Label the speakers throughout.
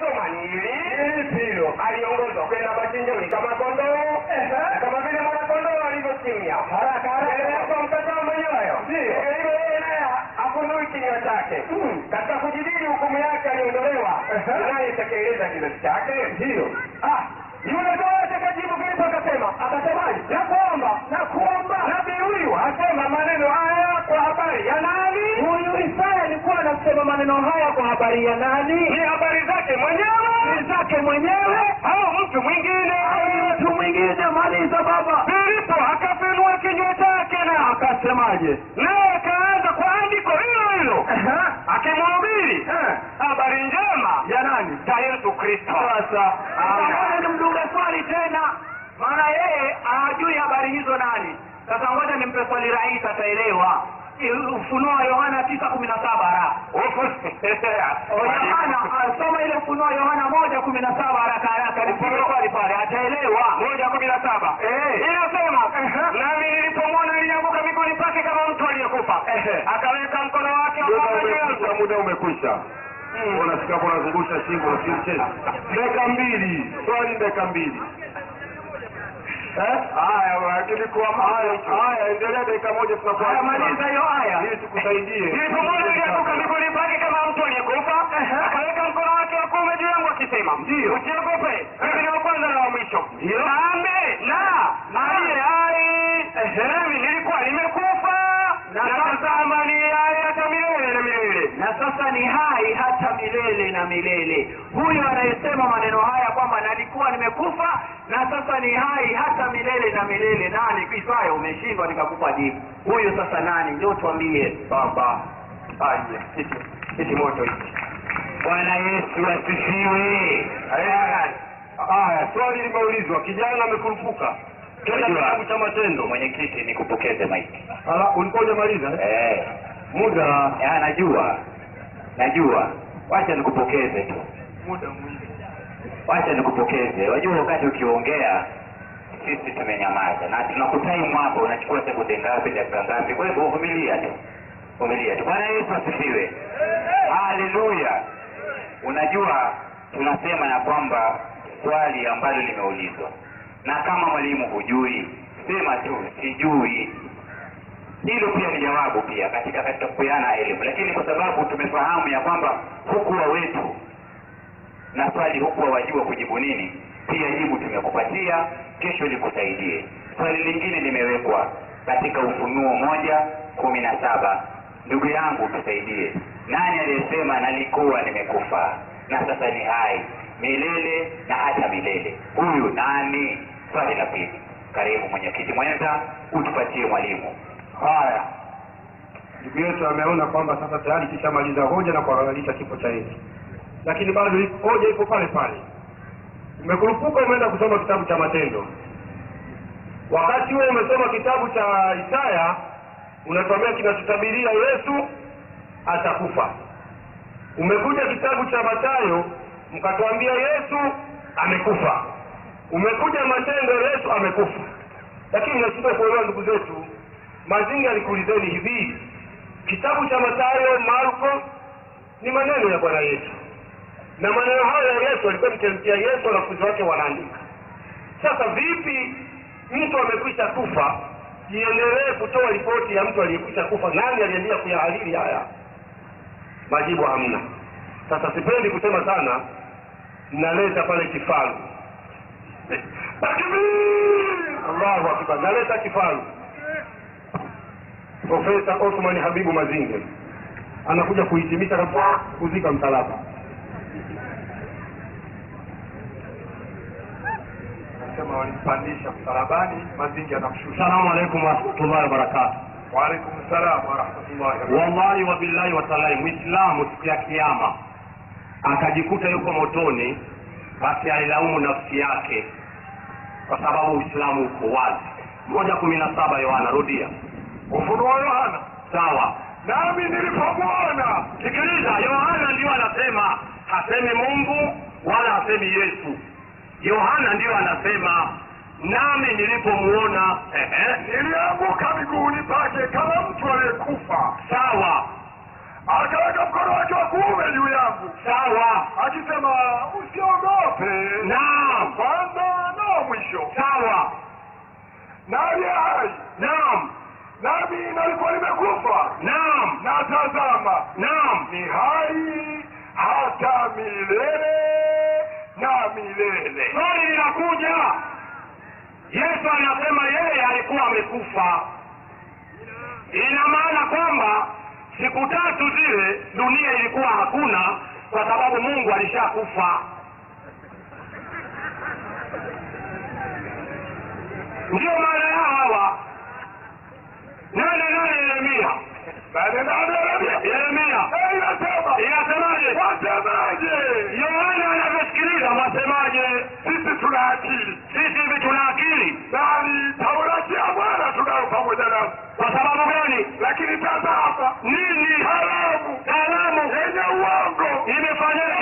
Speaker 1: tumelisoma ni ndio.
Speaker 2: Hili
Speaker 1: aliongozwa kwenda machinjoni kama kondoo kama vile mwana kondoo alivyotimia.
Speaker 2: Haraka haraka.
Speaker 1: kwa mtazamo mwenyewe.
Speaker 2: Ndio.
Speaker 1: Vile yeye naye hafunui kinywa chake katika kujadili hukumu yake aliondolewa.
Speaker 2: Naye
Speaker 1: tekeleza kizazi chake.
Speaker 2: Ndio.
Speaker 1: Ah, yule zote kajibu Filipo akasema. Akasemaje?
Speaker 2: Na kuomba, na kuomba.
Speaker 1: nabii huyu asema maneno haya kwa habari ya nani
Speaker 2: Huyu Isaya anasema maneno haya kwa habari ya nani?
Speaker 1: ni habari zake mwenyewe
Speaker 2: Ni zake mwenyewe
Speaker 1: au mtu mwingine
Speaker 2: au mtu mwingine? Maliza baba.
Speaker 1: Filipo akafunua kinywa chake na
Speaker 2: Akasemaje?
Speaker 1: naye akaanza kwa andiko hilo hilo akimhubiri habari njema
Speaker 2: Ya nani?
Speaker 1: za Yesu Kristo.
Speaker 2: Sasa ni mduga swali tena, maana yeye hajui habari hizo nani. Sasa ngoja nimpe swali rahisi, ataelewa. Ufunuo wa Yohana tisa kumi na saba haraka. Yohana ah, soma ile Ufunuo wa Yohana moja kumi na saba haraka haraka, swali pale, ataelewa.
Speaker 1: moja kumi na saba
Speaker 2: Eh.
Speaker 1: inasema nami nilipomwona nilianguka miguuni pake kama mtu aliyekufa akaweka mkono wake wa
Speaker 3: Muda umekwisha. Unasikia hapo unazungusha shingo si mchezo. Dakika mbili, swali dakika mbili. Haya, lakini kwa haya, endelea dakika moja tunakuwa.
Speaker 2: Maliza hiyo haya.
Speaker 3: Ili tukusaidie.
Speaker 1: nilipomwona alianguka miguuni pake kama mtu aliyekufa akaweka mkono wake wa kuume juu yangu akisema
Speaker 3: Ndio.
Speaker 1: usiogope. Mimi ni wa kwanza na wa mwisho. Naambe na. Aliye hai. Nami nilikuwa nimekufa
Speaker 2: Na
Speaker 1: na
Speaker 2: sasa-
Speaker 1: tazama ni hai hata milele na milele
Speaker 2: na sasa ni hai hata milele na milele. Huyu anayesema maneno haya kwamba nalikuwa nimekufa na sasa ni hai hata milele na milele, nani? Isaya, umeshindwa nikakupa jibu. Huyu sasa nani? Ndio tuambie.
Speaker 1: baba aje hiki moto hiki
Speaker 2: Bwana Yesu asifiwe.
Speaker 3: Haya, swali limeulizwa, kijana amekurupuka.
Speaker 2: Unajua-
Speaker 3: kitabu cha matendo.
Speaker 2: Mwenyekiti, nikupokeze maiki.
Speaker 3: Ulikuwa hujamaliza? eh?
Speaker 2: Eh,
Speaker 3: Muda.
Speaker 2: najua najua, wacha nikupokeze tu,
Speaker 3: Muda mwingi.
Speaker 2: wacha nikupokeze. Wajua, wakati ukiongea sisi tumenyamaza na tunakutaimu hapo, unachukua sekunde ngapi, dakika ngapi? Kwa hivyo uvumilia tu, vumilia tu. Bwana Yesu asifiwe, haleluya. Unajua, tunasema ya kwamba swali ambalo limeulizwa, na kama mwalimu hujui, sema tu sijui. Hilo pia ni jawabu pia katika katika kupeana elimu, lakini kwa sababu tumefahamu ya kwamba hukuwa wetu na swali hukuwa wajua kujibu nini, pia jibu tumekupatia, kesho likusaidie. Swali lingine limewekwa katika Ufunuo moja kumi na saba. Ndugu yangu tusaidie, nani aliyesema nalikuwa nimekufa na sasa ni hai milele na hata milele? Huyu nani? Swali la pili. Karibu mwenyekiti mwenza, utupatie mwalimu.
Speaker 3: Haya, ndugu yetu ameona kwamba sasa tayari kishamaliza hoja na kuhalalisha kifo cha Yesu, lakini bado hoja ipo pale pale. Umekurupuka, umeenda kusoma kitabu cha Matendo. Wakati huo umesoma kitabu cha Isaya, unatuambia kinachotabiria Yesu atakufa. Umekuja kitabu cha matayo mkatuambia Yesu amekufa. Umekuja Matendo, Yesu amekufa. Lakini mnashindwa kuelewa, ndugu zetu. Mazingi alikuulizeni hivi, kitabu cha Mathayo, Marko ni maneno ya Bwana Yesu, na maneno hayo ya Yesu alikuwa mtemtia Yesu, wanafunzi wake wanaandika. Sasa vipi mtu amekwisha kufa iendelee kutoa ripoti ya mtu aliyekwisha kufa? Nani aliendelea kuyahariri haya? Majibu hamna. Sasa sipendi kusema sana, naleta pale kifaru. Allahu akbar, naleta kifaru. Profesa Othman Habibu Mazinge anakuja kuhitimisha kabisa kuzika msalaba.
Speaker 4: Anasema walimpandisha msalabani, Mazingi anamshusha.
Speaker 3: Assalamu alaikum warahmatullahi wabarakatuh.
Speaker 4: Waalaikum salam warahmatullahi wabarakatuh.
Speaker 3: Wallahi wa billahi wa taala, Muislamu siku ya kiyama akajikuta yuko motoni, basi ailaumu nafsi yake, kwa sababu Uislamu uko wazi. moja kumi na saba Yohana, rudia.
Speaker 4: Ufunuo wa Yohana,
Speaker 3: Sawa,
Speaker 4: nami nilipomwona
Speaker 3: sikiliza. Yohana ndiyo anasema, hasemi Mungu wala hasemi Yesu. Yohana ndiyo anasema, nami nilipomuona. Ehe,
Speaker 4: nilianguka miguuni pake kama mtu aliyekufa,
Speaker 3: sawa.
Speaker 4: Akaweka mkono wake wa kuume juu yangu,
Speaker 5: sawa.
Speaker 4: Akisema usiogope.
Speaker 5: Naam.
Speaker 4: Kwanza na mwisho.
Speaker 5: Sawa.
Speaker 4: Na aliye hai.
Speaker 5: Naam
Speaker 4: nami nalikuwa nimekufa.
Speaker 5: Naam.
Speaker 4: Na tazama
Speaker 5: naam.
Speaker 4: Ni hai hata milele na milele.
Speaker 5: Swali linakuja. Yesu anasema yeye alikuwa amekufa. Ina maana kwamba siku tatu zile dunia ilikuwa hakuna kwa sababu mungu alishakufa. Ndio maana yao hawa Yeremia.
Speaker 4: yeremia inasema
Speaker 5: inasemaje yohana anavyosikiliza wasemaje?
Speaker 4: sisi tuna akili.
Speaker 5: Sisi hivi tuna akili.
Speaker 4: Bali taurati ya bwana tunayo pamoja nao.
Speaker 5: kwa sababu gani?
Speaker 4: Lakini tazama
Speaker 5: nini?
Speaker 4: Kalamu.
Speaker 5: Kalamu.
Speaker 4: Yenye uongo.
Speaker 5: Imefanyaje?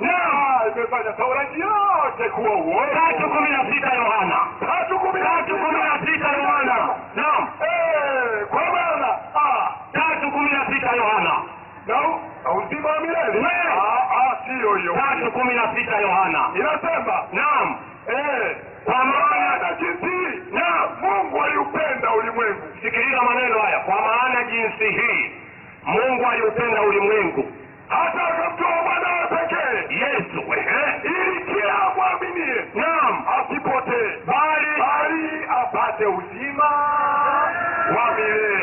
Speaker 5: Naam.
Speaker 4: Ah, imefanya taurati yote kuwa uongo.
Speaker 5: tatu kumi na sita yohana
Speaker 4: tatu kumi na
Speaker 5: tatu kumi na sita yohana naam
Speaker 4: Eh, kwa maana ah,
Speaker 5: tatu kumi na sita yohana
Speaker 4: na u- na uzima wa milele. Ah, ah, siyo hiyo.
Speaker 5: Tatu kumi na sita yohana.
Speaker 4: Inasema
Speaker 5: naam.
Speaker 4: eh,
Speaker 5: kwa maana
Speaker 4: jinsi
Speaker 5: naam
Speaker 4: mungu aliupenda ulimwengu.
Speaker 5: Sikiliza maneno haya. Kwa maana jinsi hii mungu aliupenda ulimwengu.
Speaker 4: Hata akamtoa mwanawe pekee.
Speaker 5: Yesu
Speaker 4: ili kila amwaminie.
Speaker 5: Naam.
Speaker 4: Asipotee.
Speaker 5: Bali
Speaker 4: bali apate uzima wa milele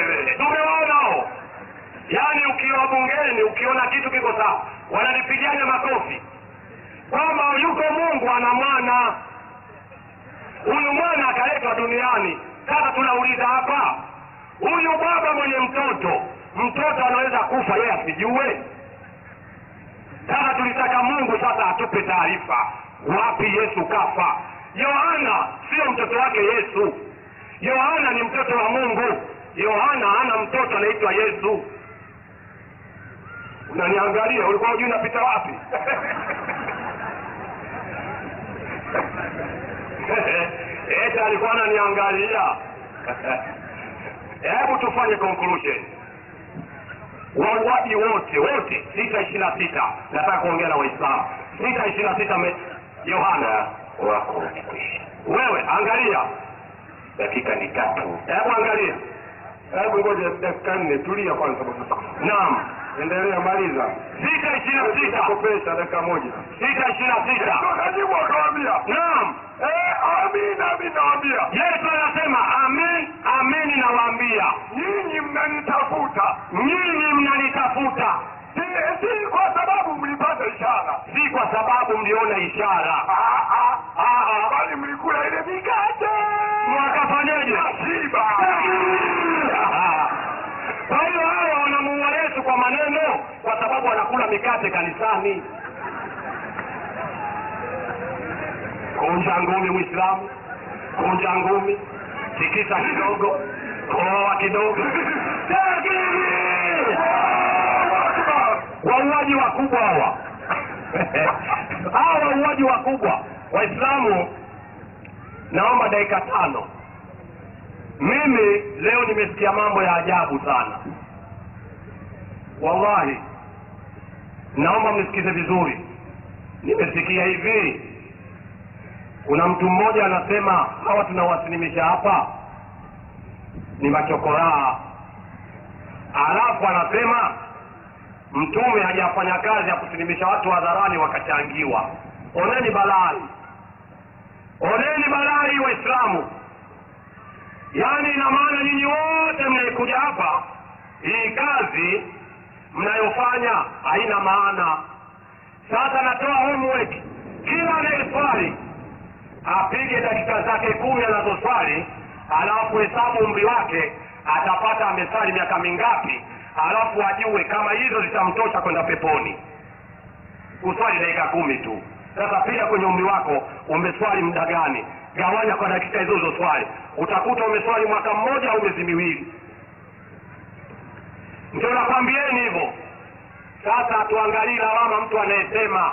Speaker 5: ukiwa bungeni ukiona kitu kiko sawa. Wananipigania makofi? Kwamba yuko mungu ana mwana. Huyu mwana akaletwa duniani. Sasa tunauliza hapa huyu baba mwenye mtoto mtoto anaweza kufa yeye asijue sasa tulitaka mungu sasa atupe taarifa wapi yesu kafa? Yohana sio mtoto wake yesu. Yohana ni mtoto wa mungu. Yohana ana mtoto anaitwa yesu unaniangalia ulikuwa hujui napita wapi. Eti alikuwa ananiangalia. Hebu tufanye conclusion. Wauaji wote wote sita ishiri na sita. Nataka kuongea na waislamu. Sita ishiri na sita yohana.
Speaker 2: Wako.
Speaker 5: Wewe angalia.
Speaker 2: Dakika ni tatu.
Speaker 5: hebu angalia.
Speaker 3: Hebu ngoja dakika nne tulia kwanza.
Speaker 5: Naam
Speaker 3: endelea maliza
Speaker 5: sita ishirini na sita
Speaker 3: kopesha dakika moja.
Speaker 5: Sita ishirini na sita.
Speaker 4: Akajibu akawambia
Speaker 5: naam.
Speaker 4: Eh, amina mi nawambia
Speaker 5: yesu anasema amin amini nawaambia.
Speaker 4: Nyinyi mnanitafuta.
Speaker 5: Nyinyi mnanitafuta.
Speaker 4: Si, si kwa sababu mlipata ishara.
Speaker 5: Si kwa sababu mliona ishara.
Speaker 4: Ah, ah,
Speaker 5: Ah,
Speaker 4: bali mlikula ile mikate
Speaker 5: mikate kanisani. Kunja ngumi mwislamu kunja ngumi. Tikisa kidogo. Koa kidogo. Wauaji wakubwa hawa. Hawa wauaji wakubwa. Waislamu naomba dakika tano. Mimi leo nimesikia mambo ya ajabu sana. Wallahi naomba mnisikize vizuri. Nimesikia hivi. Kuna mtu mmoja anasema hawa tunawasilimisha hapa ni machokoraa alafu anasema mtume hajafanya kazi ya kusilimisha watu hadharani wakachangiwa. Oneni balai. Oneni balai waislamu. Yaani ina maana nyinyi wote mnaikuja hapa hii kazi mnayofanya haina maana. Sasa natoa homework. Kila anayeswali apige dakika zake kumi anazoswali alafu hesabu umri wake atapata ameswali miaka mingapi alafu ajue kama hizo zitamtosha kwenda peponi. Uswali dakika kumi tu. Sasa pia kwenye umri wako umeswali muda gani? Gawanya kwa dakika hizo uzoswali. Utakuta umeswali mwaka mmoja au miezi miwili ndio nakwambieni hivyo. Sasa tuangalii lawama mtu anayesema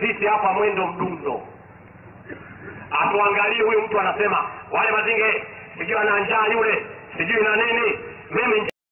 Speaker 5: sisi hapa mwendo mdundo. Atuangalie huyu mtu anasema wale mazinge sijui ana njaa yule sijui na nini mimi